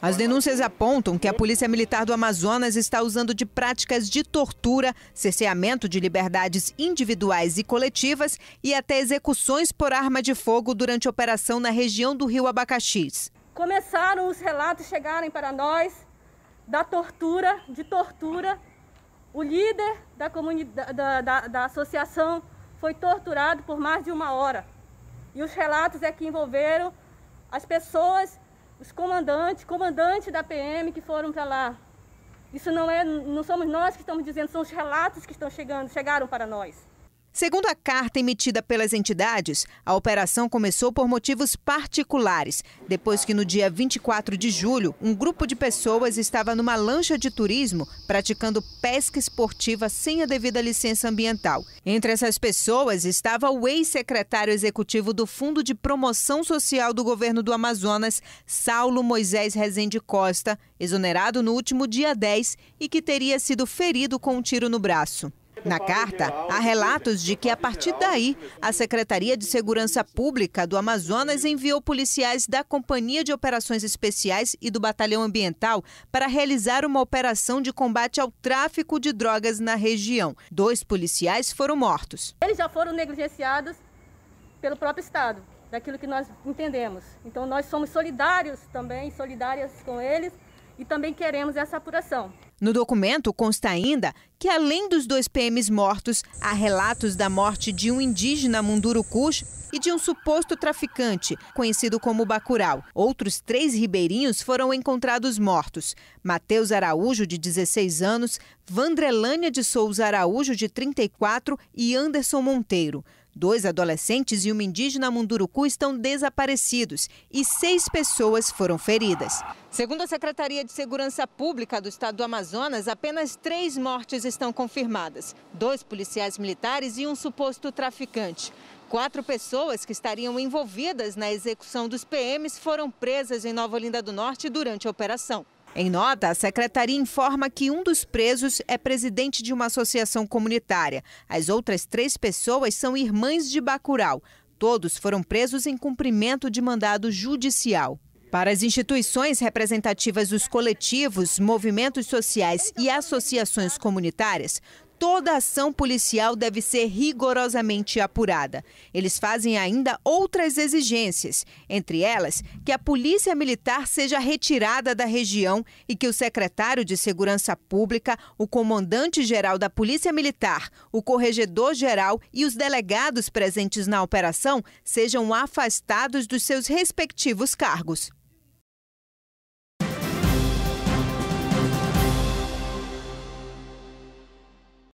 As denúncias apontam que a Polícia Militar do Amazonas está usando de práticas de tortura, cerceamento de liberdades individuais e coletivas e até execuções por arma de fogo durante operação na região do Rio Abacaxis. Começaram os relatos chegarem para nós da tortura, de tortura. O líder da, da, da, da associação foi torturado por mais de uma hora. E os relatos é que envolveram as pessoas os comandantes, comandantes da PM que foram para lá. Isso não é, não somos nós que estamos dizendo, são os relatos que estão chegando, chegaram para nós. Segundo a carta emitida pelas entidades, a operação começou por motivos particulares, depois que no dia 24 de julho, um grupo de pessoas estava numa lancha de turismo praticando pesca esportiva sem a devida licença ambiental. Entre essas pessoas estava o ex-secretário executivo do Fundo de Promoção Social do governo do Amazonas, Saulo Moisés Rezende Costa, exonerado no último dia 10 e que teria sido ferido com um tiro no braço. Na carta, há relatos de que, a partir daí, a Secretaria de Segurança Pública do Amazonas enviou policiais da Companhia de Operações Especiais e do Batalhão Ambiental para realizar uma operação de combate ao tráfico de drogas na região. Dois policiais foram mortos. Eles já foram negligenciados pelo próprio Estado, daquilo que nós entendemos. Então, nós somos solidários também, solidárias com eles e também queremos essa apuração. No documento consta ainda que, além dos dois PMs mortos, há relatos da morte de um indígena mundurucus e de um suposto traficante, conhecido como Bacurau. Outros três ribeirinhos foram encontrados mortos: Matheus Araújo, de 16 anos, Vandrelânia de Souza Araújo, de 34 e Anderson Monteiro. Dois adolescentes e uma indígena munduruku estão desaparecidos e seis pessoas foram feridas. Segundo a Secretaria de Segurança Pública do Estado do Amazonas, apenas três mortes estão confirmadas: dois policiais militares e um suposto traficante. Quatro pessoas que estariam envolvidas na execução dos PMs foram presas em Nova Olinda do Norte durante a operação. Em nota, a secretaria informa que um dos presos é presidente de uma associação comunitária. As outras três pessoas são irmãs de Bacurau. Todos foram presos em cumprimento de mandado judicial. Para as instituições representativas dos coletivos, movimentos sociais e associações comunitárias, toda ação policial deve ser rigorosamente apurada. Eles fazem ainda outras exigências, entre elas que a Polícia Militar seja retirada da região e que o secretário de Segurança Pública, o comandante-geral da Polícia Militar, o corregedor-geral e os delegados presentes na operação sejam afastados dos seus respectivos cargos.